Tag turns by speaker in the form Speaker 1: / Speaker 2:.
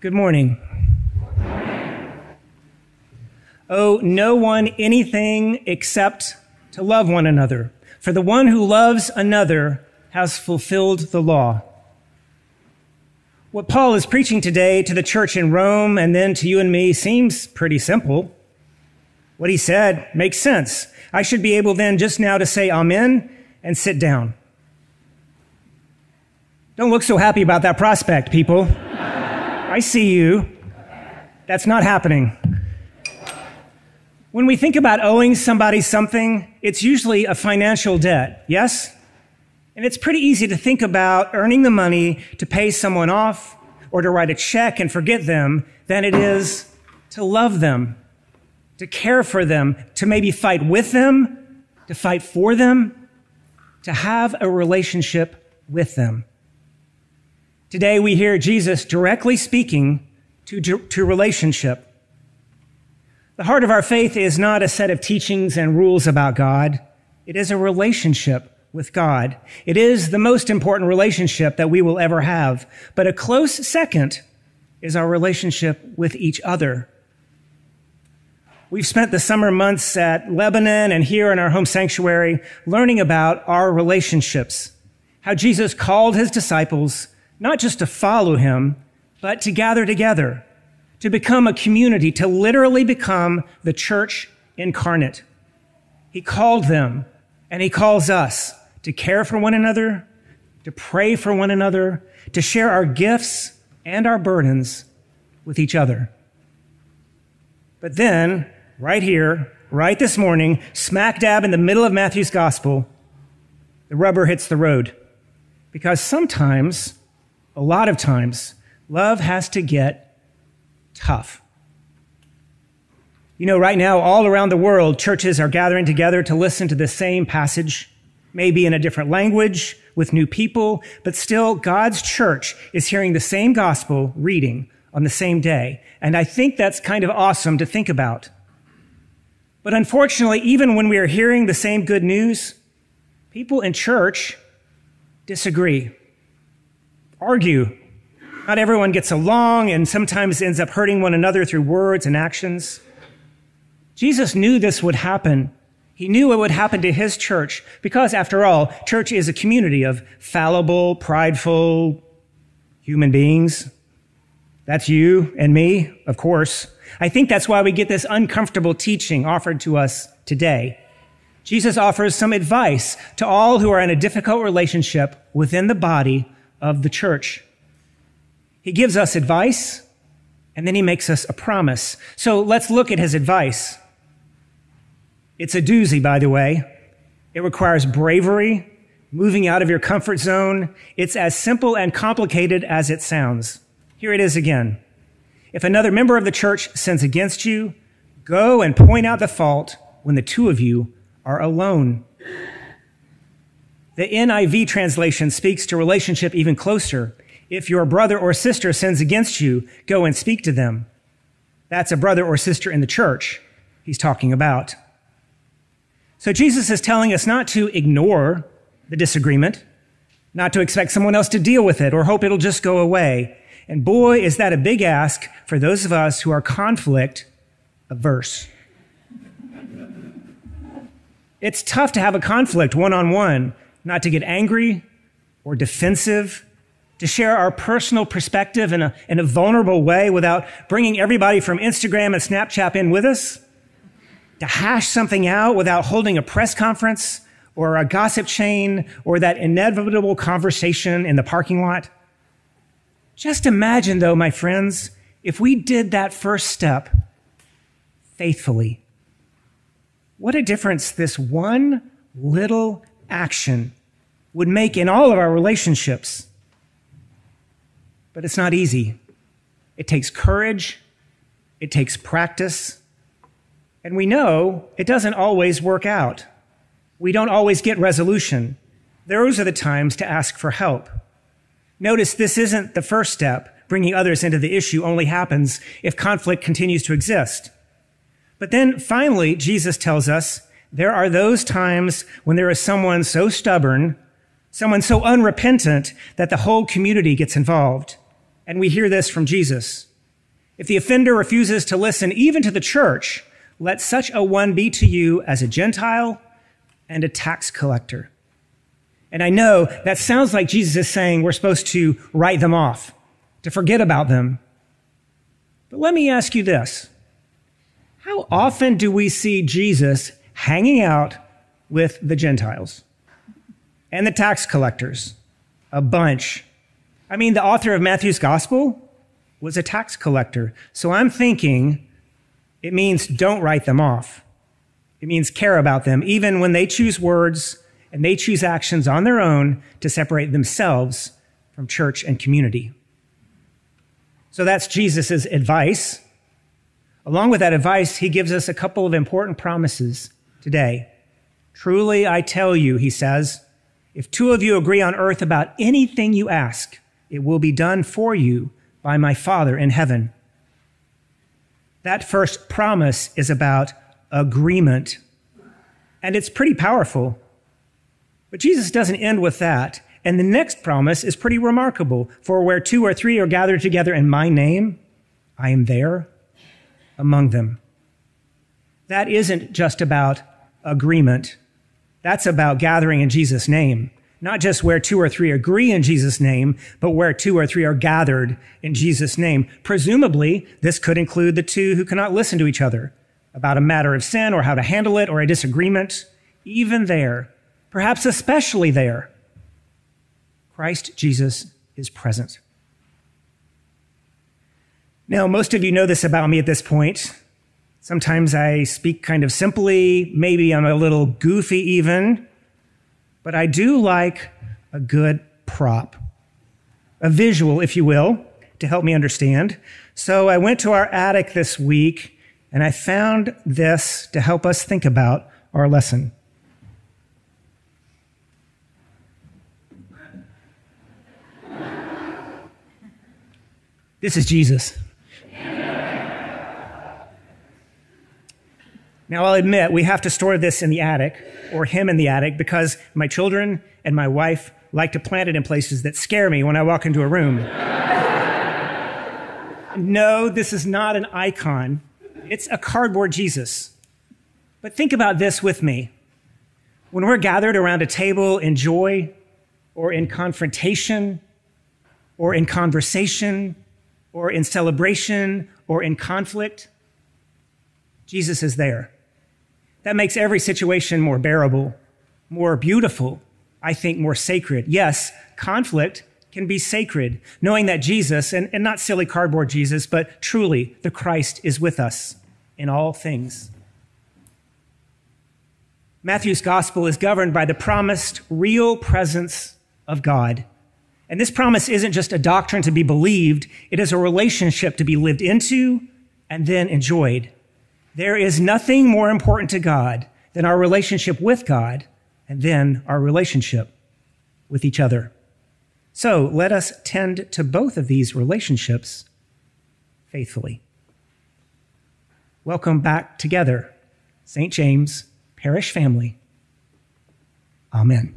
Speaker 1: Good morning. Oh, no one anything except to love one another. For the one who loves another has fulfilled the law. What Paul is preaching today to the church in Rome and then to you and me seems pretty simple. What he said makes sense. I should be able then just now to say amen and sit down. Don't look so happy about that prospect, people. I see you. That's not happening. When we think about owing somebody something, it's usually a financial debt, yes? And it's pretty easy to think about earning the money to pay someone off or to write a check and forget them than it is to love them, to care for them, to maybe fight with them, to fight for them, to have a relationship with them. Today we hear Jesus directly speaking to, to relationship. The heart of our faith is not a set of teachings and rules about God. It is a relationship with God. It is the most important relationship that we will ever have. But a close second is our relationship with each other. We've spent the summer months at Lebanon and here in our home sanctuary learning about our relationships, how Jesus called his disciples not just to follow him, but to gather together, to become a community, to literally become the church incarnate. He called them and he calls us to care for one another, to pray for one another, to share our gifts and our burdens with each other. But then, right here, right this morning, smack dab in the middle of Matthew's gospel, the rubber hits the road. Because sometimes a lot of times, love has to get tough. You know, right now, all around the world, churches are gathering together to listen to the same passage, maybe in a different language, with new people, but still, God's church is hearing the same gospel reading on the same day. And I think that's kind of awesome to think about. But unfortunately, even when we are hearing the same good news, people in church disagree argue. Not everyone gets along and sometimes ends up hurting one another through words and actions. Jesus knew this would happen. He knew it would happen to his church because, after all, church is a community of fallible, prideful human beings. That's you and me, of course. I think that's why we get this uncomfortable teaching offered to us today. Jesus offers some advice to all who are in a difficult relationship within the body of the church. He gives us advice and then he makes us a promise. So let's look at his advice. It's a doozy, by the way. It requires bravery, moving out of your comfort zone. It's as simple and complicated as it sounds. Here it is again. If another member of the church sins against you, go and point out the fault when the two of you are alone. The NIV translation speaks to relationship even closer. If your brother or sister sins against you, go and speak to them. That's a brother or sister in the church he's talking about. So Jesus is telling us not to ignore the disagreement, not to expect someone else to deal with it or hope it'll just go away. And boy, is that a big ask for those of us who are conflict averse. It's tough to have a conflict one on one not to get angry or defensive, to share our personal perspective in a, in a vulnerable way without bringing everybody from Instagram and Snapchat in with us, to hash something out without holding a press conference or a gossip chain or that inevitable conversation in the parking lot. Just imagine, though, my friends, if we did that first step faithfully, what a difference this one little action would make in all of our relationships. But it's not easy. It takes courage, it takes practice, and we know it doesn't always work out. We don't always get resolution. Those are the times to ask for help. Notice this isn't the first step. Bringing others into the issue only happens if conflict continues to exist. But then finally, Jesus tells us there are those times when there is someone so stubborn, someone so unrepentant that the whole community gets involved. And we hear this from Jesus. If the offender refuses to listen even to the church, let such a one be to you as a Gentile and a tax collector. And I know that sounds like Jesus is saying we're supposed to write them off, to forget about them. But let me ask you this. How often do we see Jesus hanging out with the Gentiles and the tax collectors? A bunch. I mean, the author of Matthew's gospel was a tax collector. So I'm thinking it means don't write them off. It means care about them, even when they choose words and they choose actions on their own to separate themselves from church and community. So that's Jesus' advice. Along with that advice, he gives us a couple of important promises today. Truly, I tell you, he says, if two of you agree on earth about anything you ask, it will be done for you by my Father in heaven. That first promise is about agreement. And it's pretty powerful. But Jesus doesn't end with that. And the next promise is pretty remarkable. For where two or three are gathered together in my name, I am there among them. That isn't just about agreement. That's about gathering in Jesus' name. Not just where two or three agree in Jesus' name, but where two or three are gathered in Jesus' name. Presumably, this could include the two who cannot listen to each other about a matter of sin or how to handle it or a disagreement. Even there, perhaps especially there, Christ Jesus is present. Now, most of you know this about me at this point. Sometimes I speak kind of simply. Maybe I'm a little goofy even. But I do like a good prop, a visual, if you will, to help me understand. So I went to our attic this week and I found this to help us think about our lesson. This is Jesus. Now, I'll admit we have to store this in the attic or him in the attic because my children and my wife like to plant it in places that scare me when I walk into a room. no, this is not an icon. It's a cardboard Jesus. But think about this with me. When we're gathered around a table in joy or in confrontation or in conversation or in celebration or in conflict, Jesus is there. That makes every situation more bearable, more beautiful, I think more sacred. Yes, conflict can be sacred, knowing that Jesus, and, and not silly cardboard Jesus, but truly the Christ is with us in all things. Matthew's gospel is governed by the promised real presence of God. And this promise isn't just a doctrine to be believed, it is a relationship to be lived into and then enjoyed. There is nothing more important to God than our relationship with God and then our relationship with each other. So let us tend to both of these relationships faithfully. Welcome back together, St. James Parish family. Amen.